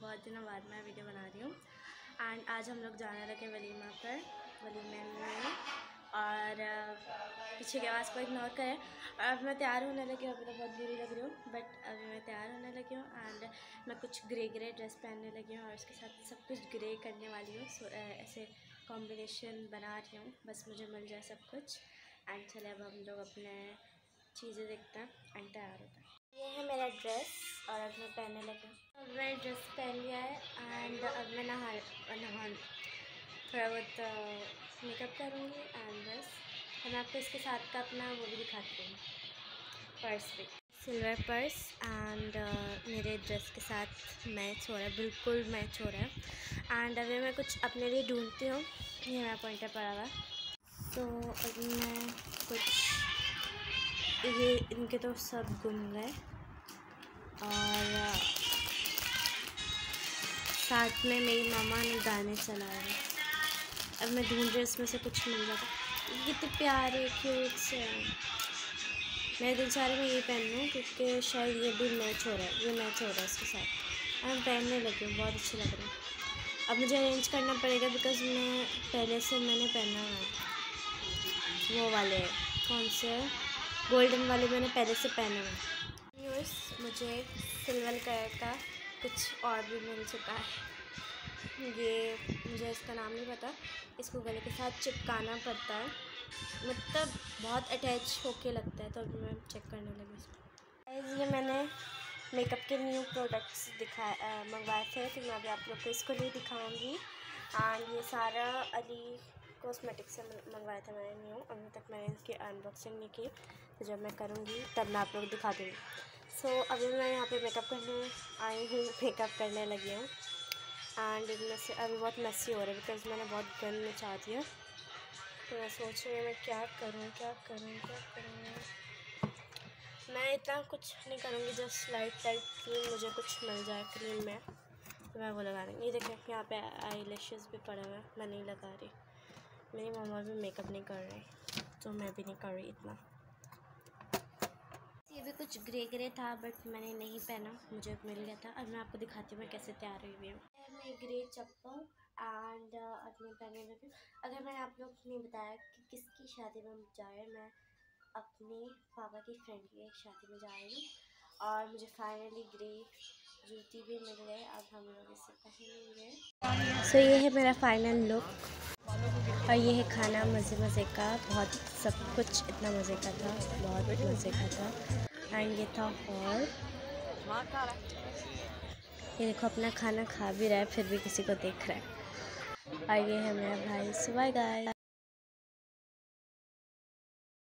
बहुत दिनों बाद मैं वीडियो बना रही हूँ। एंड आज हम लोग जाने लगे वलीमा पर, वलीमे में। और पीछे की आवाज़ को इग्नोर करें। और अब मैं तैयार होने लगी हूँ, अभी तो बहुत बुरी लग रही हूँ। बट अभी मैं तैयार होने लगी हूँ एंड मैं कुछ ग्रे ग्रे ड्रेस पहनने लगी हूँ और उसके साथ सब कुछ ग्रे करने वाली हूँ। सो ऐसे कॉम्बिनेशन बना रही हूँ। बस मुझे मिल जाए सब कुछ। एंड चले अब हम लोग अपने चीज़ें देखते हैं एंड तैयार होता है। ये है मेरा ड्रेस और अब मैं पहनने लगी अब मैं ड्रेस पहन लिया है एंड अब मैं नहा नहा थोड़ा बहुत मेकअप करूँगी एंड बस। मैं आपको इसके साथ का अपना वो भी दिखाती हूँ पर्स भी। सिल्वर पर्स एंड uh, मेरे ड्रेस के साथ मैच हो रहा है बिल्कुल मैच हो रहा है। एंड अभी मैं कुछ अपने लिए ढूंढती हूँ ये मेरा पॉइंटर पड़ा हुआ। तो अभी मैं कुछ ये इनके तो सब गुम गए। और, साथ में मेरी मामा ने गाने चलाए। अब मैं ढूंढ रही इसमें से कुछ मिल जाता कितने प्यारे क्यूट से। मैं चाह रही मैं ये पहन लूँ क्योंकि शायद ये भी मैच हो रहा है, ये मैच हो रहा है इसके साथ। मैं पहनने लगी हूँ, बहुत अच्छी लग रही है। अब मुझे अरेंज करना पड़ेगा बिकॉज़ मैं, पहले से मैंने पहना है। वो वाले, कौन से? गोल्डन वाले मैंने पहले से पहने हुए यूस मुझे सिल्वर कलर का कुछ और भी मिल चुका है। ये मुझे इसका नाम नहीं पता। इसको गले के साथ चिपकाना पड़ता है। मतलब बहुत अटैच होके लगता है तो अभी मैं चेक करने लगी इसमें ये मैंने मेकअप के न्यू प्रोडक्ट्स दिखाए मंगवाए थे तो मैं अभी आप लोग को इसको नहीं दिखाऊँगी। ये सारा अली कॉस्मेटिक से मंगवाया था मैंने न्यू अभी तक मैंने इसकी अनबॉक्सिंग नहीं की जब मैं करूँगी तब मैं आप लोग दिखा दूँगी। सो so, अभी मैं यहाँ पे मेकअप करने आई हूँ मेकअप करने लगी हूँ। एंड इनमें से अभी बहुत मैसी हो रहा है बिकॉज़ मैंने बहुत गन में चाह दिया। तो मैं सोच रही हूँ मैं क्या करूँ क्या करूँ क्या करूँ। मैं इतना कुछ नहीं करूँगी जस्ट लाइट लाइट क्रीम मुझे कुछ मिल जाए क्रीम में। तो मैं वो लगा रही ये देखें यहाँ पे आई भी पड़े हुए हैं। मैं नहीं लगा रही। मेरी मम्मा भी मेकअप नहीं कर रही तो मैं भी नहीं कर रही इतना। कुछ ग्रे ग्रे था बट मैंने नहीं पहना, मुझे मिल गया था। अब मैं आपको दिखाती हूँ मैं कैसे तैयार हुई हुई हूँ। मैं ग्रे चप्पल एंड अपने मैं पहने लगी अगर मैंने आप लोग नहीं बताया कि किसकी शादी में जा रहे मैं अपने पापा की फ्रेंड की शादी में जा रही हूँ। और मुझे फाइनली ग्रे जूती भी मिल गए। अब हम लोग इसे पहनेंगे। सो ये है मेरा फाइनल लुक और ये है खाना मज़े मज़े का। बहुत सब कुछ इतना मज़े का था, बहुत मज़े का था। एंड ये था हॉल ये देखो अपना खाना खा भी रहा है फिर भी किसी को देख रहा है। आइए ये है मेरा भाई सुबह गाय